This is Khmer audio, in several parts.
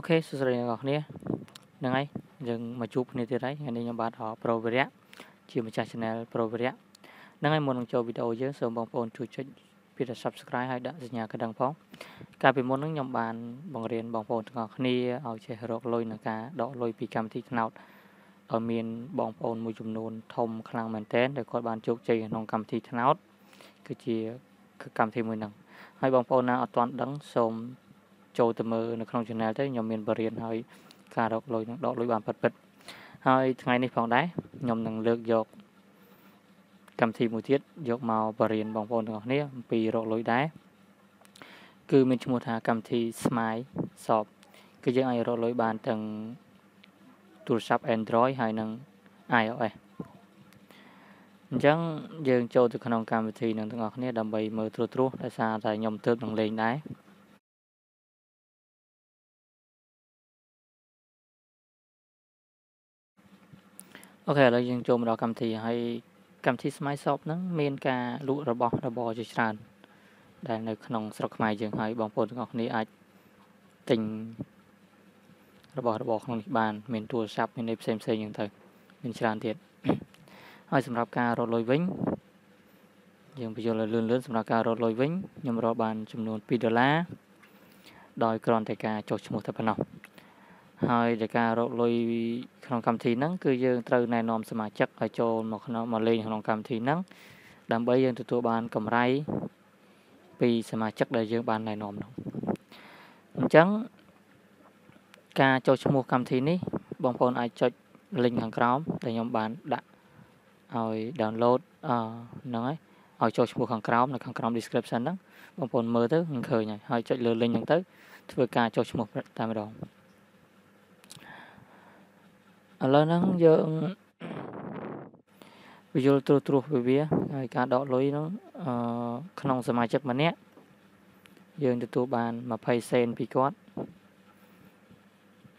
អូខេសួស្តីអ្នកនរគ្នាហ្នឹងហើយយើងមកជួបគ្នាទៀតហើយថ្ងៃនេះខ្ញុំបាទអប្រូវិរៈជាម្ចាស់ Channel ប្រូវិរៈហ្នឹងហើយមុននឹងចូលវីដេអូយើងសូមបងប្អូនជួយចុចពីតែ Subscribe ហើយដាក់សញ្ញាកណ្ដឹងផងកាលពីមុនហ្នឹងខ្ញុំបានបង្រៀនបងប្អូនទាំងអស់គ្នាឲ្យចេះរកលុយក្នុងការដកលុយពីកម្មវិធី Cloud ឲ្យមានបងប្អូនមួយចំនួនធំខ្លាំងមែនទែនដែលគាត់បានជោគជ័យក្នុងកម្មវិធី Cloud គឺជាកម្មវិធីមួយហ្នឹងហើយបងប្អូនណាអត់ទាន់ដឹងសូម ចូលទៅមើលនៅក្នុង channel ទៅខ្ញុំមានបរិញ្ញាហើយការរកលុយនឹងដកលុយបានពិតពិតហើយថ្ងៃនេះផងដែរខ្ញុំនឹងលើកយកកម្មវិធីមួយទៀតយកមកបរិញ្ញាបងប្អូនទាំងអស់គ្នាអំពីរកលុយដែរគឺមានឈ្មោះថាកម្មវិធី Smile Shop គឺយើងអាចរកលុយបានទាំងទូរស័ព្ទ Android ហើយនិង iOS អញ្ចឹងយើងចូលទៅក្នុងកម្មវិធីនឹងទាំងអស់គ្នាដើម្បីមើលត្រួសត្រាសដោយសារតែខ្ញុំទើបនឹងលេងដែរ អូខេឥឡូវយើងចូលមកដល់កម្មវិធីហើយកម្មវិធី Smile Shop ហ្នឹងមានការលក់របស់របរជាច្រើនដែលនៅក្នុងស្រុកខ្មែរយើងហើយបងប្អូនទាំងអស់គ្នាអាចទិញរបស់របរក្នុងនេះបាន មានទូរស័ព្ទមានអីផ្សេងផ្សេងហ្នឹងទៅមានច្រើនទៀតហើយសម្រាប់ការរត់លុយវិញយើងបញ្យល់លឿនលឿនសម្រាប់ការរត់លុយវិញខ្ញុំរកបានចំនួន2ដុល្លារដោយគ្រាន់តែការចុះឈ្មោះតែប៉ុណ្ណោះ ហើយដែលការរកលុយក្នុងកម្មវិធីហ្នឹងគឺយើងត្រូវណែនាំសមាជិកឲ្យចូលមកក្នុងមកលេងក្នុងកម្មវិធីហ្នឹងដើម្បីយើងទទួលបានកម្រៃពីសមាជិកដែលយើងបានណែនាំនោះអញ្ចឹងការចូលឈ្មោះកម្មវិធីនេះបងប្អូនអាចចុច link ខាងក្រោមដែលខ្ញុំបានដាក់ឲ្យ download អហ្នឹងហើយឲ្យចូលឈ្មោះខាងក្រោមនៅខាងក្រោម description ហ្នឹងបងប្អូនមើលទៅនឹងឃើញហើយហើយចុចលើ link ហ្នឹងទៅធ្វើការចូលឈ្មោះតែម្ដង ឥឡូវហ្នឹងយើងវាយល់ត្រួសត្រាសវាវាហើយការដកលុយហ្នឹងអឺក្នុងសមាជិកម្នាក់យើងទទួលបាន20សេនពីគាត់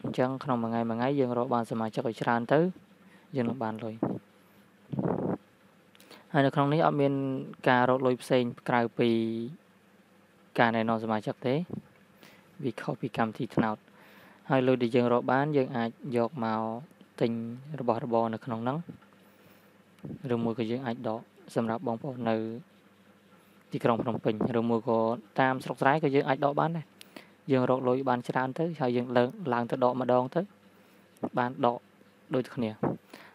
អញ្ចឹងក្នុងមួយថ្ងៃមួយថ្ងៃយើងរកបានសមាជិកឲ្យច្រើនទៅយើងនឹងបានលុយហើយនៅក្នុងនេះអត់មានការរកលុយផ្សេងក្រៅពីការណែនាំសមាជិកទេវាខុសពីកម្មវិធីថ្នោតហើយលុយដែលយើងរកបានយើងអាចយកមក ទិញរបស់របរនៅក្នុងហ្នឹងឬមួយក៏យើងអាចដកសម្រាប់បងប្អូននៅ ទីក្រុងភ្នំពេញឬមួយក៏តាមស្រុកស្រែក៏យើងអាចដកបានដែរយើងរកលុយបានច្រើនទៅហើយយើងឡើងឡើងទៅដកម្ដងទៅបានដកដូចគ្នា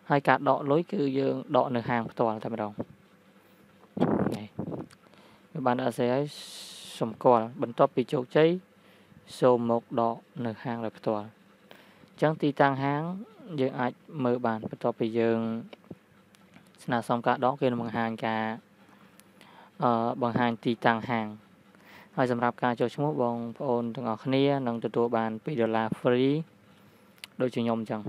ហើយការដកលុយគឺយើងដកនៅហាងផ្ទាល់តែម្ដងនេះបានអត់ស្អីហើយសម្គាល់បន្ទាប់ពីជោគជ័យសូមមកដកនៅហាងដោយផ្ទាល់ អញ្ចឹងទីតាំងហាងយើងអាចមើលបានបន្ទាប់ពីយើងស្នើសុំការដកគេនឹងបង្ហាញការអឺបង្ហាញទីតាំងហាងហើយសម្រាប់ការចុះឈ្មោះបងប្អូនទាំងអស់គ្នានឹងទទួលបាន2ដុល្លារ free ដូចជាខ្ញុំអញ្ចឹង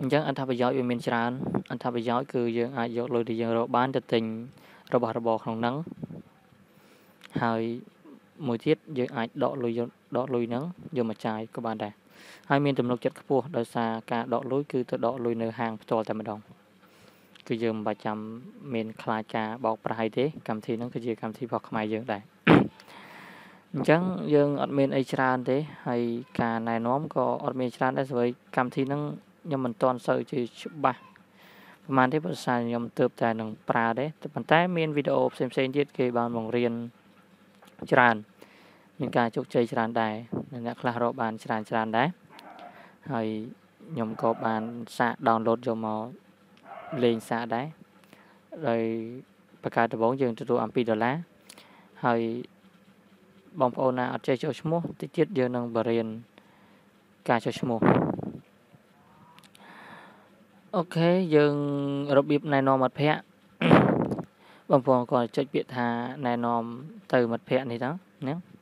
អញ្ចឹងអត្ថប្រយោជន៍វាមានច្រើនអត្ថប្រយោជន៍គឺយើងអាចយកលុយដែលយើងរកបានទៅទិញរបស់របរក្នុងហ្នឹងហើយមួយទៀតយើងអាចដកលុយ ដកលុយហ្នឹងយកមកចាយក៏បានដែរហើយមានទំនុកចិត្តខ្ពស់ដោយសារការដកលុយគឺទៅដកលុយនៅហាងផ្ទាល់តែម្ដងគឺយើងមិនបាច់ចាំមានខ្លាចការបោកប្រាស់អីទេកម្មវិធីហ្នឹងគឺជាកម្មវិធីរបស់ខ្មែរយើងដែរអញ្ចឹងយើងអត់មានអីច្រើនទេហើយការណែនាំក៏អត់មានច្រើនដែរស្រួយកម្មវិធីហ្នឹងខ្ញុំមិនទាន់សូវជាច្បាស់ប្រហែលទេព្រោះសារខ្ញុំទើបតែនឹងប្រើទេប៉ុន្តែមានវីដេអូផ្សេងផ្សេងទៀតគេបានបង្រៀនច្រើន មានការជោគជ័យច្រើនដែរអ្នកខ្លះរកបានច្រើនច្រើនដែរហើយខ្ញុំក៏បានសាក download យកមកលេងសាកដែរដោយបកាដំបងយើងទទួលអំ2ដុល្លារហើយបងប្អូនណាអត់ចេះចុះឈ្មោះតិចទៀតយើងនឹងបរៀនការចុះឈ្មោះអូខេយើងរបៀបណែនាំមិត្តភ័ក្តិបងប្អូនគាត់ចុចពាក្យថាណែនាំទៅមិត្តភ័ក្តិនេះទៅណា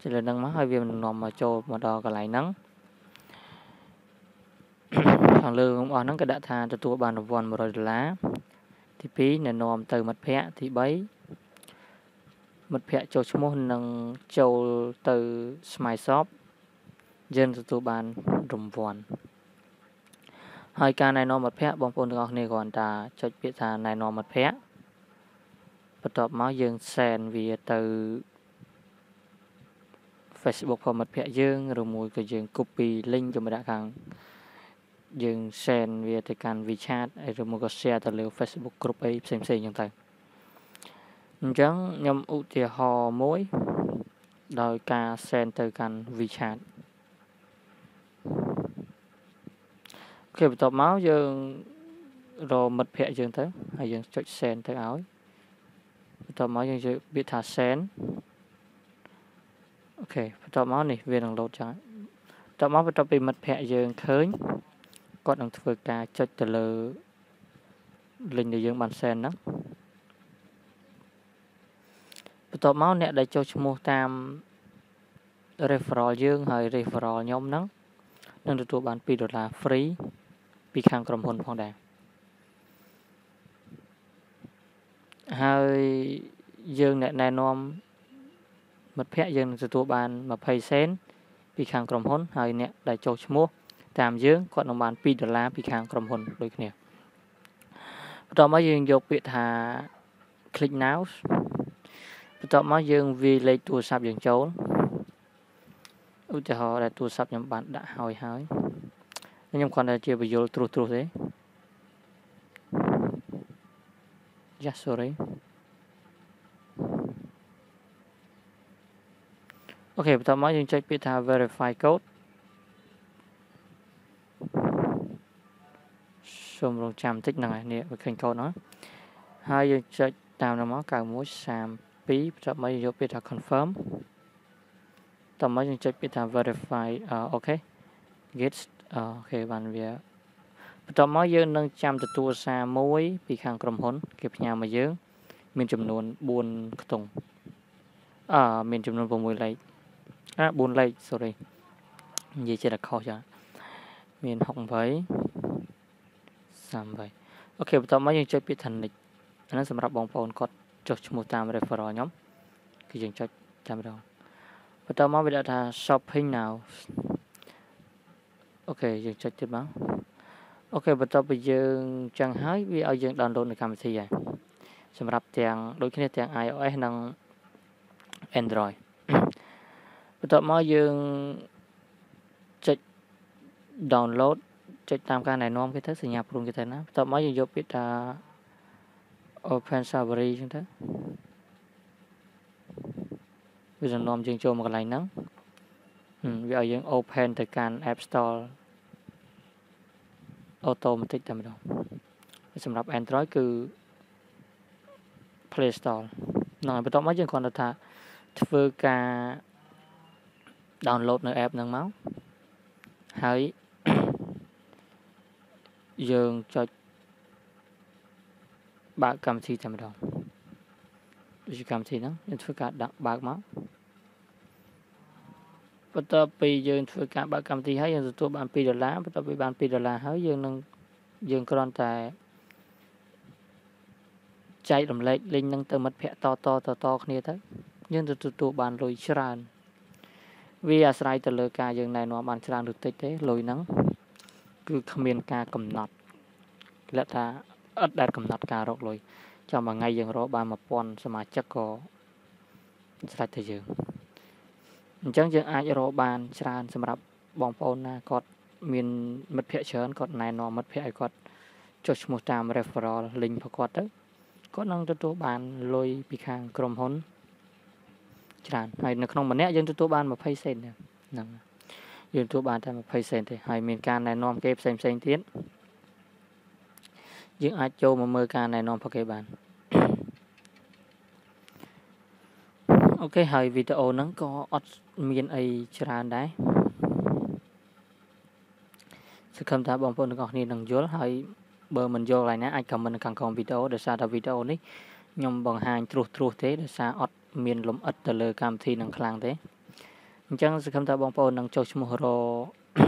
ចុចលើហ្នឹងមកហើយវានាំមកចូលមកដល់កន្លែងហ្នឹងខាងលើរបស់ហ្នឹងក៏ដាក់ថាទទួលបានរង្វាន់100ដុល្លារទី2ណែនាំទៅមិត្តភ័ក្តិទី3មិត្តភ័ក្តិចូលឈ្មោះនិងចូលទៅ Smile Shop យើងទទួលបានរង្វាន់ហើយការណែនាំមិត្តភ័ក្តិបងប្អូនទាំងអស់គ្នាគ្រាន់តែចុចពាក្យថាណែនាំមិត្តភ័ក្តិបន្ទាប់មកយើងសែនវាទៅ Facebook របស់មិត្តភ័ក្តិយើងឬមួយក៏យើង copy link យកមកដាក់ខាងយើង send វាទៅកាន់ WeChat ឬមួយក៏ share ទៅលើ Facebook group អីផ្សេងៗអញ្ចឹងទៅអញ្ចឹងខ្ញុំឧទាហរណ៍មួយ ដោយការ send ទៅកាន់ WeChat អូខេបន្ទាប់មកយើងរកមិត្តភ័ក្តិយើងទៅហើយយើងចុច send ទៅឲ្យបន្ទាប់មកយើងយកពាក្យថា send អូ ខេបន្ទាប់មកនេះវានឹង load ចឹងបន្ទាប់មកបន្ទាប់ពីមិត្តភ័ក្តិយើងឃើញគាត់នឹងធ្វើការចុចទៅលើ link ដែលយើងបាន send ហ្នឹងបន្ទាប់មកអ្នកដែលចុះឈ្មោះតាម referral យើងហើយ referral ខ្ញុំហ្នឹងនឹងទទួលបាន2ដុល្លារ free ពីខាងក្រុមហ៊ុនផងដែរហើយយើងអ្នកណែនាំ មិត្តភ័ក្តិយើងនឹងទទួលបាន20សេនពីខាងក្រុមហ៊ុនហើយអ្នកដែលចុះឈ្មោះតាមយើងគាត់នឹងបាន2ដុល្លារពីខាងក្រុមហ៊ុនដូចគ្នាបន្ទាប់មកយើងយកពាក្យថា click now បន្ទាប់មកយើងវាយលេខទូរស័ព្ទយើងចូលឧទាហរណ៍ដែលទូរស័ព្ទខ្ញុំបានដាក់ហើយហើយខ្ញុំគ្រាន់តែជាបញ្យលត្រួសត្រួសទេ Yeah sorry អូខេបន្ទាប់មកយើងចុចពាក្យថា verify code សូមរងចាំបន្តិចហ្នឹងហើយនេះវាឃើញកូដហ្នឹងហើយយើងចុចតាមនោះមក91 32បន្ទាប់មកយកពាក្យថា confirm តមកយើងចុចពាក្យថា verify អូខេ get អូខេបានវាបន្ទាប់មកយើងនឹងចាំទទួលសារមួយពីខាងក្រុមហ៊ុន គេផ្ញើមកយើង មានចំនួន4ខ្ទង់អឺមានចំនួន6លេខ អា4លេខ sorry និយាយចិត្តខុសចាមាន68 38អូខេបន្ទាប់មកយើងចុចពាក្យថា nick អានោះសម្រាប់បងប្អូនគាត់ចុះឈ្មោះតាម referral ខ្ញុំគឺយើងចុចតែម្ដងបន្តមកវាដាក់ថា shopping now អូខេយើងចុចទៀតមកអូខេបន្ទាប់ពីយើងចឹងហើយវាឲ្យយើង download នៅកម្មវិធីហើយសម្រាប់ទាំងដូចគ្នាទាំង iOS និង Android បន្ទាប់មកយើងចុច download ចុចតាមការណែនាំគេទៅសញ្ញាព្រួងគេទៅណាបន្ទាប់មកយើងយកពាក្យថា open safari ចឹងទៅវាសំណំយើងចូលមកកន្លែងហ្នឹងវាឲ្យយើង open ទៅកាន់ App Store automatic តែម្ដងសម្រាប់ Android គឺ Play Store ហ្នឹងហើយបន្ទាប់មកយើងគ្រាន់តែថាធ្វើការ download នៅ app ហ្នឹងមកហើយយើងចុចបើកកម្មវិធីតែម្ដងដូចជាកម្មវិធីហ្នឹងយើងធ្វើការដាក់បើកមកបន្ទាប់ពីយើងធ្វើការបើកកម្មវិធីហើយយើងទទួលបាន2ដុល្លារបន្ទាប់ពីបាន2ដុល្លារហើយយើងនឹងយើងគ្រាន់តែចែករំលែកលេងនឹងទៅមិត្តភ័ក្តិតតតតគ្នាទៅយើងទៅទទួលបានលុយច្រើន វាអាស្រ័យទៅលើការយើងណែនាំបានច្រើនឬតិចទេលុយហ្នឹងគឺគ្មានការកំណត់គេថាឥតដែលកំណត់ការរកលុយចាំមួយថ្ងៃយើងរកបាន1000សមាជិកក៏ស្រេចទៅយើងអញ្ចឹងយើងអាចរកបានច្រើនសម្រាប់បងប្អូនណាគាត់មានមិត្តភ័ក្តិច្រើនគាត់ណែនាំមិត្តភ័ក្តិឲ្យគាត់ចុះឈ្មោះតាម referral link របស់គាត់ទៅគាត់នឹងទទួលបានលុយពីខាងក្រុមហ៊ុន ច្រើនហើយនៅក្នុងម្នាក់យើងទទួលបាន20សេនហ្នឹងយើងទទួលបានតែ20សេនទេហើយមានការណែនាំគេផ្សេងផ្សេងទៀតយើងអាចចូលមកមើលការណែនាំរបស់គេបានអូខេហើយវីដេអូហ្នឹងក៏អត់មានអីច្រើនដែរសង្ឃឹមថាបងប្អូនទាំងអស់គ្នានឹងយល់ហើយបើមិនយល់ឡើយណាអាចខមមិននៅខាងក្រោមវីដេអូដោយសារតែវីដេអូនេះខ្ញុំបង្ហាញត្រួសត្រាសទេដោយសារអត់ មានលំអិតទៅលើកម្មវិធីនឹងខ្លាំងទេអញ្ចឹងសង្ឃឹមថាបងប្អូននឹងចុះឈ្មោះរ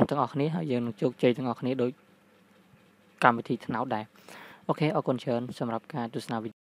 ទាំងអស់គ្នាហើយយើងនឹងជោគជ័យទាំងអស់គ្នាដោយកម្មវិធីថ្នោតដែរអូខេអរគុណច្រើនសម្រាប់ការទស្សនា